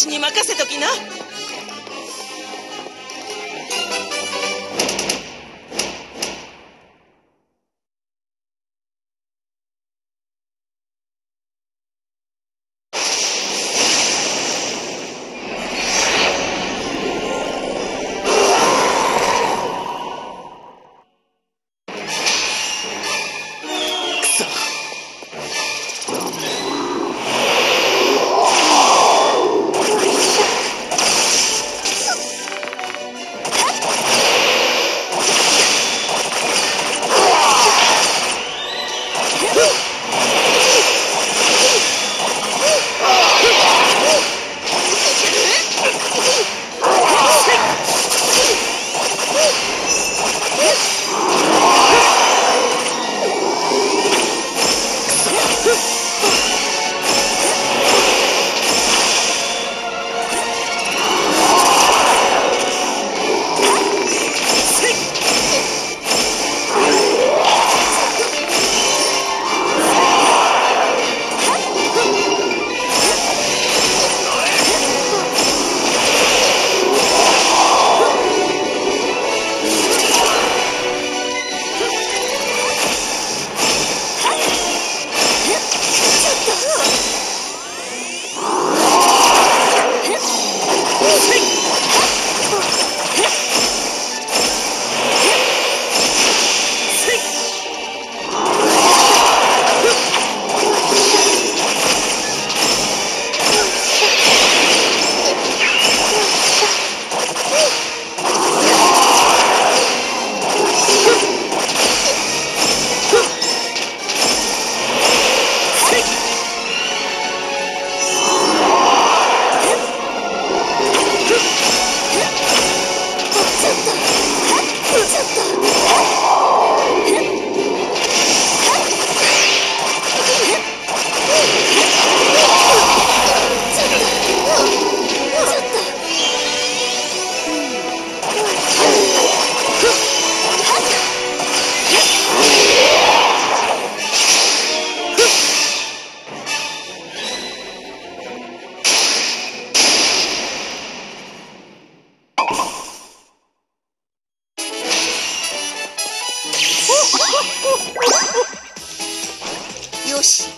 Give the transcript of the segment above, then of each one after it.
私に任せときな。よ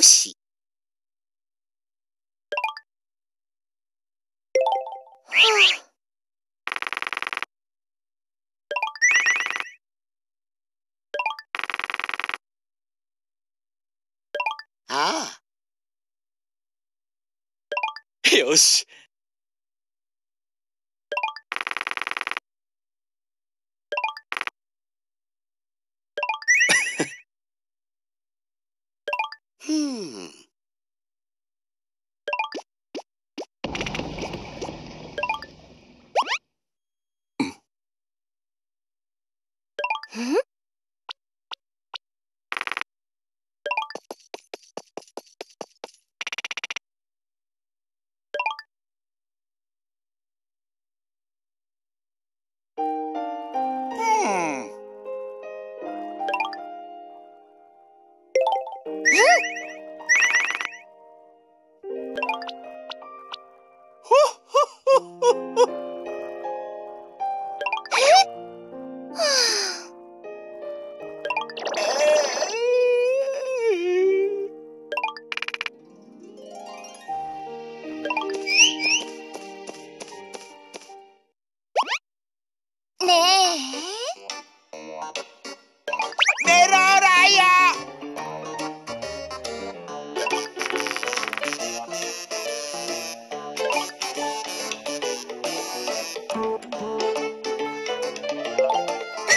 よし。ああ。よし。ふ。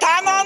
Satana!